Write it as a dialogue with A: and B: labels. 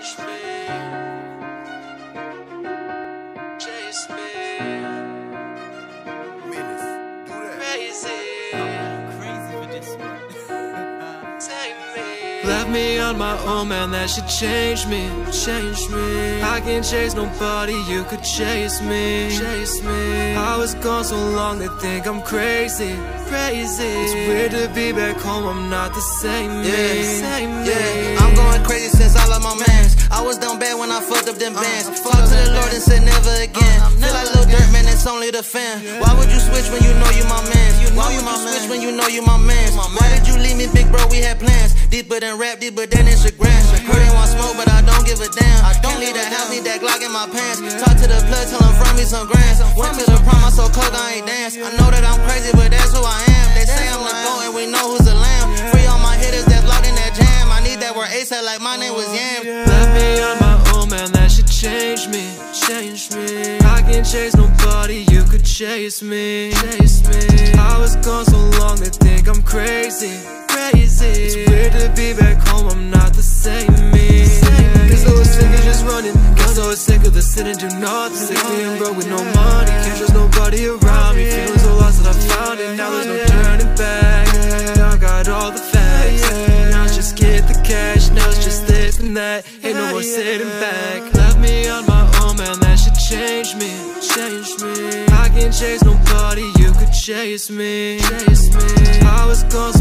A: Change me. Chase me. Crazy.
B: Crazy for this one.
A: Take me. Left me on my own, man, that should change me, change me. I can't chase nobody, you could chase me, chase me. I was gone so long, they think I'm crazy, crazy. It's weird to be back home, I'm not the same me,
C: Yeah,
A: same me.
C: yeah. I'm bad when I fucked up them bands. Talk to the Lord and said never again. Feel like little dirt, man, it's only the fan. Why would you switch when you know you my man? Why would you switch when you know you my man? Why did you leave me, big bro? We had plans. Deeper than rap, deeper than Instagram. Heard they want smoke, but I don't give a damn. I don't need that house, need that Glock in my pants. Talk to the plug, tell him from me some grants. Went to the prom, I so cold, I ain't dance. I know that I'm crazy, but that's who I am. They say I'm the goat, and we know who's the lamb. Free all my hitters that's locked in that jam. I need that word ASAP, like my name was Yam.
A: Change me. I can't chase nobody, you could chase me, chase me. I was gone so long, they think I'm crazy, crazy. It's weird to be back home, I'm not the same me. Cause I was sick of just running, cause I was sick of the sit and do nothing. Sick of being broke with no money, can't trust nobody around me. Feeling so lost that I found it, now there's no turning back. Now I got all the facts, now just get the cash, now it's just this and that. Ain't no more sitting back. Left me on chase nobody, you could chase me, chase me. I was gone